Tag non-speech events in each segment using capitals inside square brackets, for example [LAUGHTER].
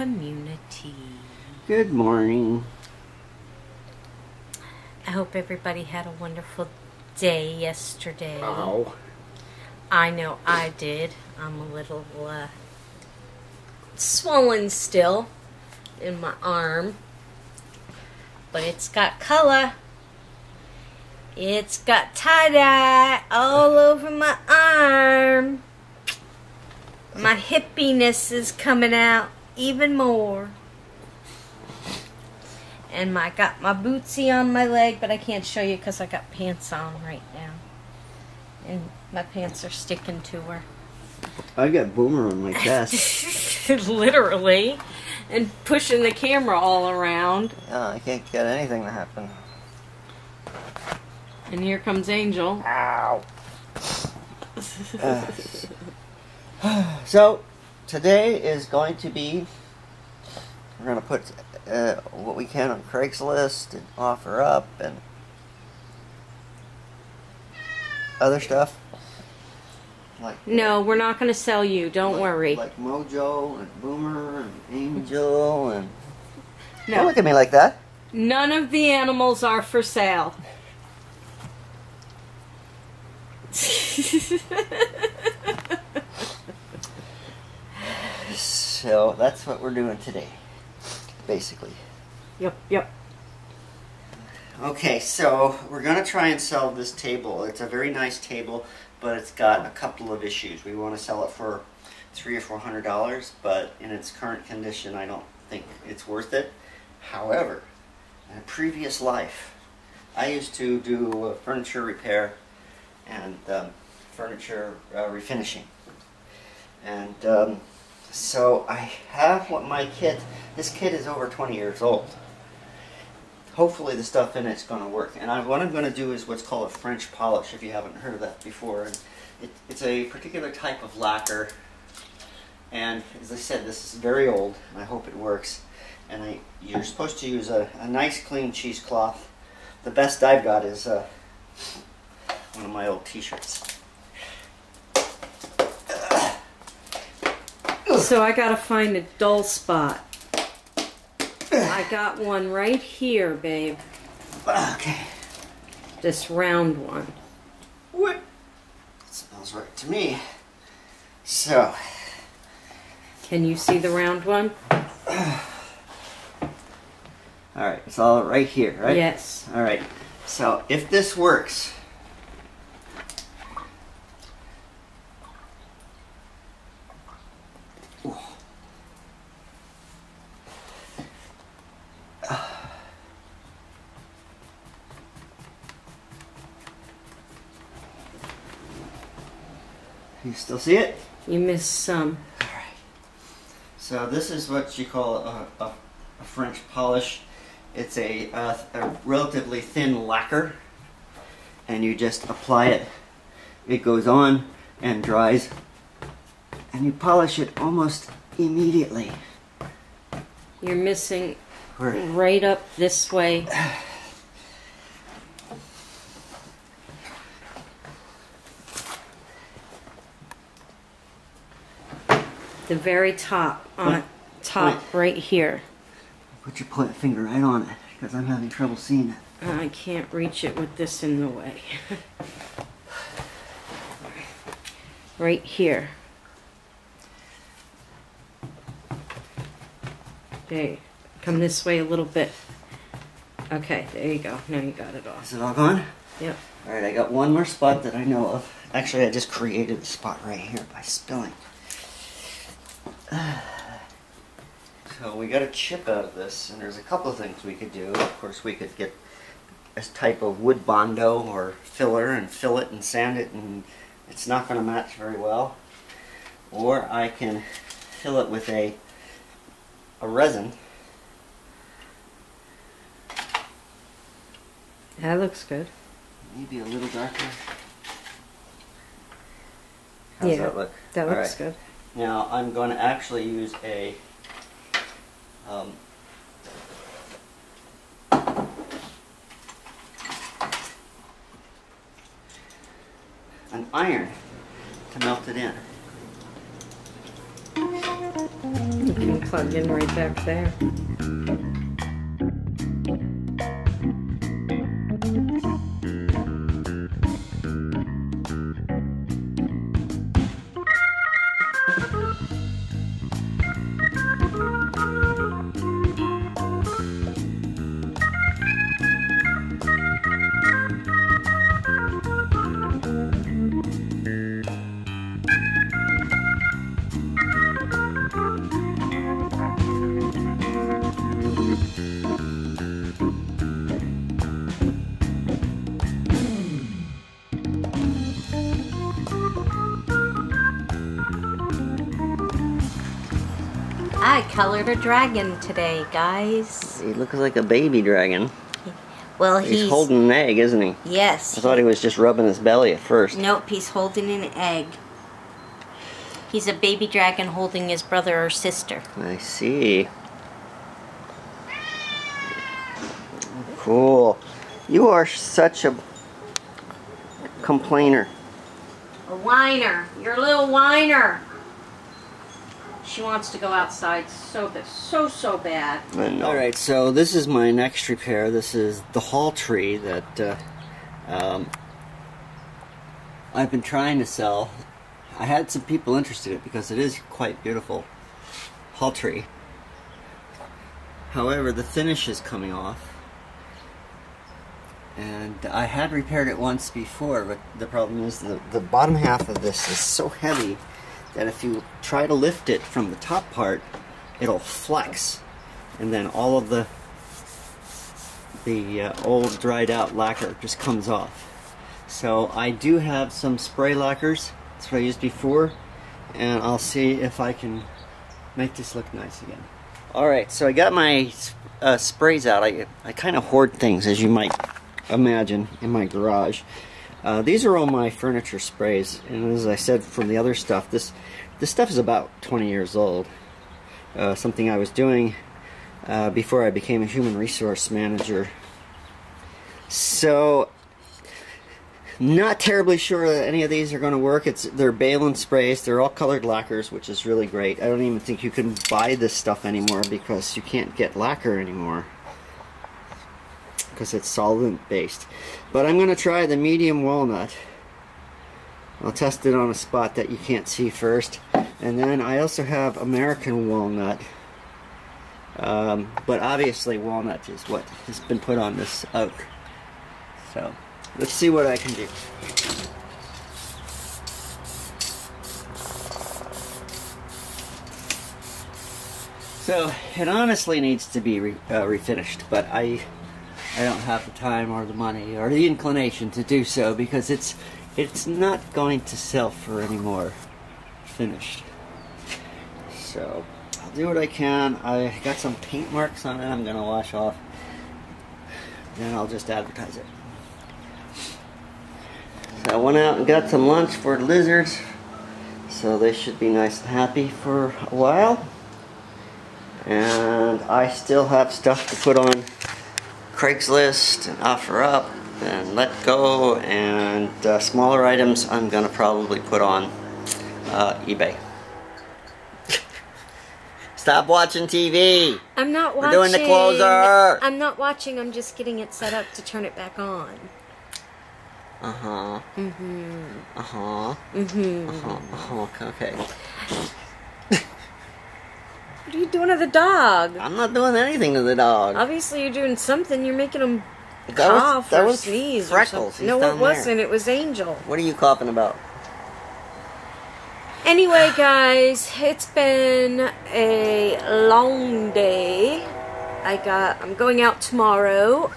community. Good morning. I hope everybody had a wonderful day yesterday. Ow. I know I did. I'm a little uh, swollen still in my arm, but it's got color. It's got tie dye all over my arm. My hippiness is coming out even more. And I got my bootsy on my leg, but I can't show you because I got pants on right now. And my pants are sticking to her. I got boomer on my chest. [LAUGHS] Literally. And pushing the camera all around. yeah, I can't get anything to happen. And here comes Angel. Ow. [LAUGHS] Uh, [SIGHS] so, today is going to be. We're going to put uh, what we can on Craigslist and offer up and other stuff. Like No, we're not going to sell you. Don't like- worry. Like Mojo and Boomer and Angel and. No. Don't look at me like that. none of the animals are for sale. [LAUGHS] So that's what we're doing today, basically. yep, yep. Okay, so we're gonna try and sell this table. It's a very nice table, but it's got a couple of issues. We want to sell it for three or four hundred dollars, but in its current condition, I don't think it's worth it. However, in a previous life, I used to do uh, furniture repair and um, furniture uh, refinishing, and um, so I have what my kit. This kit is over twenty years old hopefully the stuff in it's going to work. And I, what I'm going to do is what's called a French polish, if you haven't heard of that before. And it, it's a particular type of lacquer. And as I said, this is very old, and I hope it works. And I, you're supposed to use a, a nice clean cheesecloth. The best I've got is uh, one of my old t-shirts. So I got to find a dull spot. I got one right here, babe. Okay. This round one. What? Smells right to me. So, Can you see the round one? all right, it's all right here, right? Yes. All right. So if this works, You still see it? You missed some. All right. So this is what you call a, a, a French polish. It's a, uh, a relatively thin lacquer, and you just apply it. It goes on and dries, and you polish it almost immediately. You're missing Where- right up this way. [SIGHS] The very top, on Point. top Point. right here. Put your finger right on it, because I'm having trouble seeing it. Uh, I can't reach it with this in the way. right here. Okay, come this way a little bit. Okay, there you go. Now you got it all. Is it all gone? Yep. All right, I got one more spot that I know of. Actually, I just created a spot right here by spilling. [SIGHS] So we got a chip out of this, and there's a couple of things we could do. Of course, we could get a type of wood bondo or filler and fill it and sand it, and it's not going to match very well. Or I can fill it with a a resin. That looks good. Maybe a little darker. How's Yeah, that look? That looks right. good. Now I'm going to actually use a um, an iron to melt it in. You can plug in right back there. I colored a dragon today, guys. He looks like a baby dragon. Well, He's, he's, holding an egg, isn't he? Yes. I thought he was just rubbing his belly at first. Nope, he's holding an egg. He's a baby dragon holding his brother or sister. I see. Cool. You are such a complainer. A whiner. You're a little whiner. She wants to go outside so so so bad. All right, so this is my next repair. This is the hall tree that uh, um, I've been trying to sell. I had some people interested in it because it is quite beautiful hall tree. However, the finish is coming off. And I had repaired it once before, but the problem is the, the bottom half of this is so heavy that if you try to lift it from the top part, it'll flex. And then all of the the uh, old dried out lacquer just comes off. So I do have some spray lacquers. That's what I used before. And I'll see if I can make this look nice again. Alright, so I got my uh, sprays out. I, I kind of hoard things, as you might imagine, in my garage. Uh, these are all my furniture sprays, and as I said from the other stuff, this this stuff is about 20 years old. Uh, something I was doing uh, before I became a human resource manager. So, not terribly sure that any of these are going to work. It's they're Behlen sprays. They're all colored lacquers, which is really great. I don't even think you can buy this stuff anymore because you can't get lacquer anymore because it's solvent based. But I'm going to try the medium walnut. I'll test it on a spot that you can't see first. And then I also have American walnut. Um, but obviously walnut is what has been put on this oak. So let's see what I can do. So it honestly needs to be re uh, refinished, but I I don't have the time or the money or the inclination to do so because it's it's not going to sell for any more finished. So I'll do what I can. I got some paint marks on it I'm gonna wash off. Then I'll just advertise it. So I went out and got some lunch for the lizards. So they should be nice and happy for a while. And I still have stuff to put on Craigslist and offer up and let go and uh, smaller items I'm gonna probably put on uh, eBay. [LAUGHS] Stop watching TV. I'm not watching. We're doing the closer. I'm not watching. I'm just getting it set up to turn it back on. Uh huh. Mm-hmm. Uh huh. Mm-hmm. Uh huh. Uh huh. Okay. What are you doing to the dog? I'm not doing anything to the dog. Obviously, you're doing something. You're making him That was- cough that or was sneeze or Freckles. something. He's No, it wasn't. It was Angel. What are you coughing about? Anyway, guys, it's been a long day. I got. I'm going out tomorrow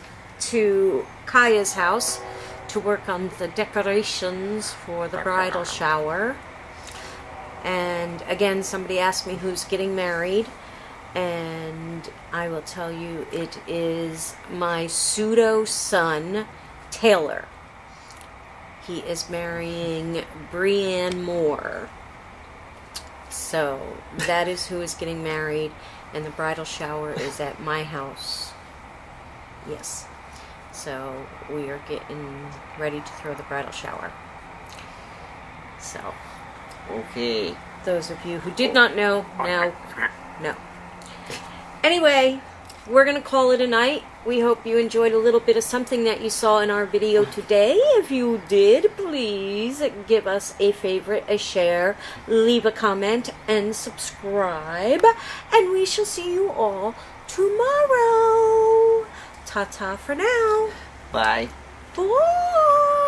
to Kaya's house to work on the decorations for the bridal shower. And again, somebody asked me who's getting married, and I will tell you it is my pseudo son, Taylor. He is marrying Brienne Moore. So that is who is getting married, and the bridal shower is at my house. Yes. So we are getting ready to throw the bridal shower. So Okay. those of you who did not know now No. Anyway, we're going to call it a night. We hope you enjoyed a little bit of something that you saw in our video today. If you did, please give us a favorite, a share, leave a comment, and subscribe. And we shall see you all tomorrow. Ta ta for now. Bye. Bye.